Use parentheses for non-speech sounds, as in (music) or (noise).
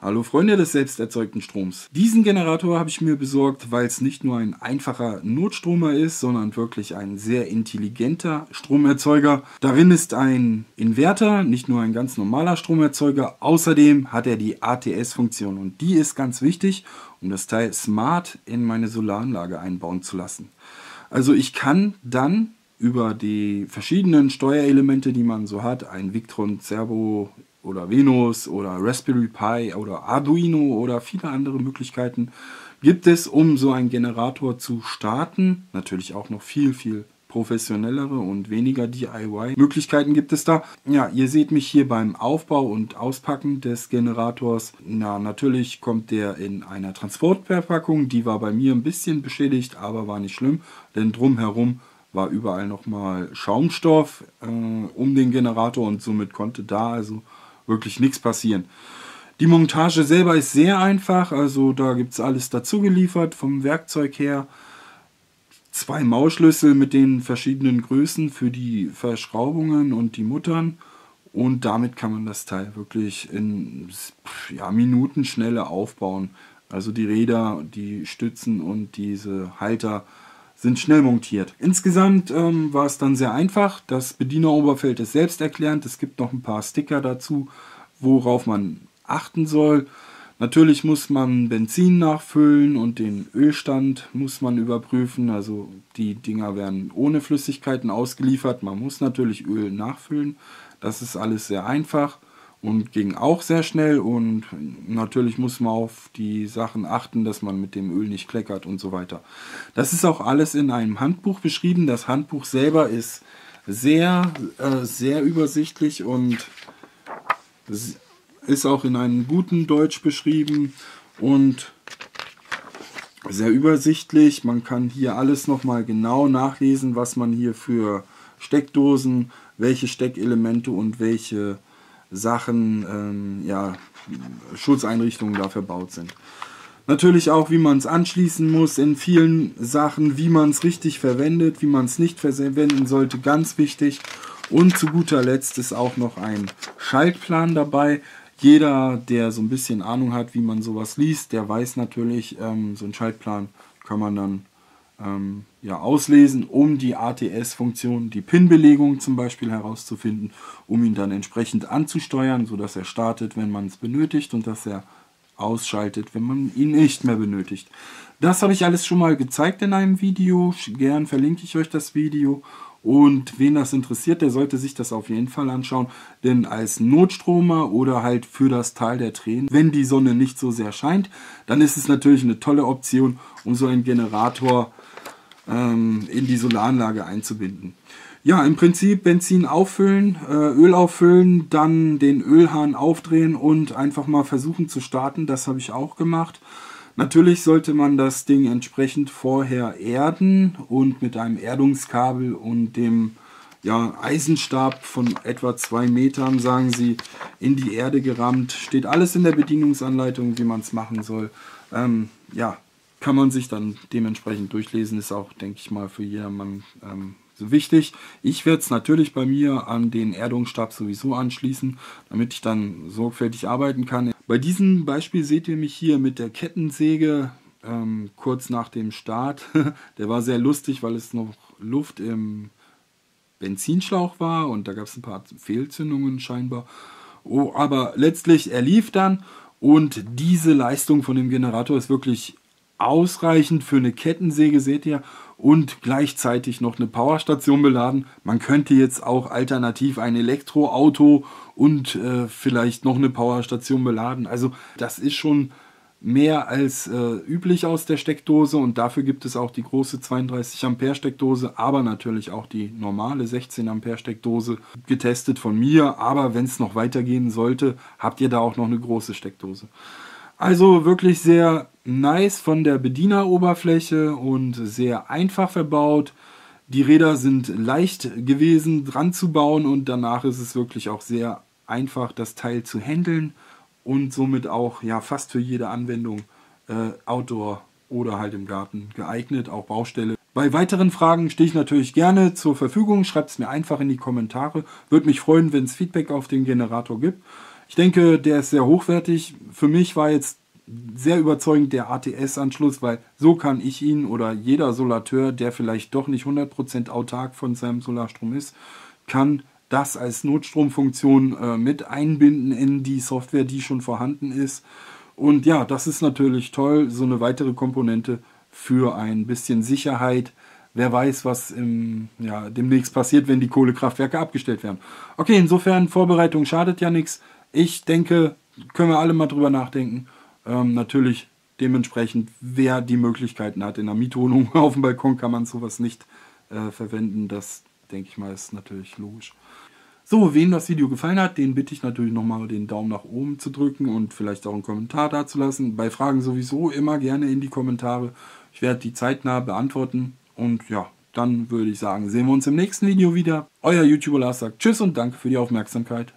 Hallo Freunde des selbst erzeugten Stroms. Diesen Generator habe ich mir besorgt, weil es nicht nur ein einfacher Notstromer ist, sondern wirklich ein sehr intelligenter Stromerzeuger. Darin ist ein Inverter, nicht nur ein ganz normaler Stromerzeuger. Außerdem hat er die ATS-Funktion und die ist ganz wichtig, um das Teil smart in meine Solaranlage einbauen zu lassen. Also ich kann dann über die verschiedenen Steuerelemente, die man so hat, ein Victron Servo oder Venus oder Raspberry Pi oder Arduino oder viele andere Möglichkeiten gibt es, um so einen Generator zu starten. Natürlich auch noch viel, viel professionellere und weniger DIY-Möglichkeiten gibt es da. Ja, ihr seht mich hier beim Aufbau und Auspacken des Generators. Na, natürlich kommt der in einer Transportverpackung. Die war bei mir ein bisschen beschädigt, aber war nicht schlimm, denn drumherum war überall nochmal Schaumstoff äh, um den Generator und somit konnte da also wirklich nichts passieren. Die Montage selber ist sehr einfach, also da gibt es alles dazu geliefert vom Werkzeug her. Zwei Maulschlüssel mit den verschiedenen Größen für die Verschraubungen und die Muttern. Und damit kann man das Teil wirklich in ja, Minutenschnelle aufbauen. Also die Räder, die Stützen und diese Halter sind schnell montiert. Insgesamt ähm, war es dann sehr einfach. Das Bedieneroberfeld ist selbsterklärend. Es gibt noch ein paar Sticker dazu, worauf man achten soll. Natürlich muss man Benzin nachfüllen und den Ölstand muss man überprüfen. Also die Dinger werden ohne Flüssigkeiten ausgeliefert. Man muss natürlich Öl nachfüllen. Das ist alles sehr einfach und ging auch sehr schnell und natürlich muss man auf die Sachen achten, dass man mit dem Öl nicht kleckert und so weiter. Das ist auch alles in einem Handbuch beschrieben. Das Handbuch selber ist sehr, äh, sehr übersichtlich und ist auch in einem guten Deutsch beschrieben und sehr übersichtlich. Man kann hier alles nochmal genau nachlesen, was man hier für Steckdosen, welche Steckelemente und welche Sachen, ähm, ja, Schutzeinrichtungen da verbaut sind. Natürlich auch, wie man es anschließen muss in vielen Sachen, wie man es richtig verwendet, wie man es nicht verwenden sollte, ganz wichtig. Und zu guter Letzt ist auch noch ein Schaltplan dabei. Jeder, der so ein bisschen Ahnung hat, wie man sowas liest, der weiß natürlich, ähm, so einen Schaltplan kann man dann ähm, ja, auslesen, um die ATS-Funktion, die PIN-Belegung zum Beispiel herauszufinden, um ihn dann entsprechend anzusteuern, sodass er startet, wenn man es benötigt und dass er ausschaltet, wenn man ihn nicht mehr benötigt. Das habe ich alles schon mal gezeigt in einem Video. Gern verlinke ich euch das Video. Und wen das interessiert, der sollte sich das auf jeden Fall anschauen. Denn als Notstromer oder halt für das Tal der Tränen, wenn die Sonne nicht so sehr scheint, dann ist es natürlich eine tolle Option, um so einen Generator ähm, in die Solaranlage einzubinden. Ja, im Prinzip Benzin auffüllen, äh, Öl auffüllen, dann den Ölhahn aufdrehen und einfach mal versuchen zu starten. Das habe ich auch gemacht. Natürlich sollte man das Ding entsprechend vorher erden und mit einem Erdungskabel und dem ja, Eisenstab von etwa zwei Metern, sagen sie, in die Erde gerammt. Steht alles in der Bedienungsanleitung, wie man es machen soll. Ähm, ja, kann man sich dann dementsprechend durchlesen, ist auch, denke ich mal, für jedermann ähm, wichtig. Ich werde es natürlich bei mir an den Erdungsstab sowieso anschließen, damit ich dann sorgfältig arbeiten kann. Bei diesem Beispiel seht ihr mich hier mit der Kettensäge ähm, kurz nach dem Start. (laughs) der war sehr lustig, weil es noch Luft im Benzinschlauch war und da gab es ein paar Fehlzündungen scheinbar. Oh, aber letztlich, er lief dann und diese Leistung von dem Generator ist wirklich ausreichend für eine Kettensäge, seht ihr, und gleichzeitig noch eine Powerstation beladen. Man könnte jetzt auch alternativ ein Elektroauto und äh, vielleicht noch eine Powerstation beladen. Also das ist schon mehr als äh, üblich aus der Steckdose und dafür gibt es auch die große 32 Ampere Steckdose, aber natürlich auch die normale 16 Ampere Steckdose getestet von mir. Aber wenn es noch weitergehen sollte, habt ihr da auch noch eine große Steckdose. Also wirklich sehr nice von der Bedieneroberfläche und sehr einfach verbaut. Die Räder sind leicht gewesen dran zu bauen und danach ist es wirklich auch sehr einfach, das Teil zu handeln und somit auch ja fast für jede Anwendung äh, Outdoor oder halt im Garten geeignet, auch Baustelle. Bei weiteren Fragen stehe ich natürlich gerne zur Verfügung. Schreibt es mir einfach in die Kommentare. Würde mich freuen, wenn es Feedback auf den Generator gibt. Ich denke, der ist sehr hochwertig. Für mich war jetzt sehr überzeugend der ATS-Anschluss, weil so kann ich ihn oder jeder Solateur, der vielleicht doch nicht 100% autark von seinem Solarstrom ist, kann das als Notstromfunktion äh, mit einbinden in die Software, die schon vorhanden ist. Und ja, das ist natürlich toll, so eine weitere Komponente für ein bisschen Sicherheit. Wer weiß, was im, ja, demnächst passiert, wenn die Kohlekraftwerke abgestellt werden. Okay, insofern Vorbereitung schadet ja nichts. Ich denke, können wir alle mal drüber nachdenken. Ähm, natürlich dementsprechend, wer die Möglichkeiten hat. In einer Mietwohnung (laughs) auf dem Balkon kann man sowas nicht äh, verwenden. Das denke ich mal ist natürlich logisch. So, wem das Video gefallen hat, den bitte ich natürlich nochmal den Daumen nach oben zu drücken und vielleicht auch einen Kommentar dazulassen. Bei Fragen sowieso immer gerne in die Kommentare. Ich werde die zeitnah beantworten. Und ja, dann würde ich sagen, sehen wir uns im nächsten Video wieder. Euer YouTuber Lars sagt Tschüss und danke für die Aufmerksamkeit.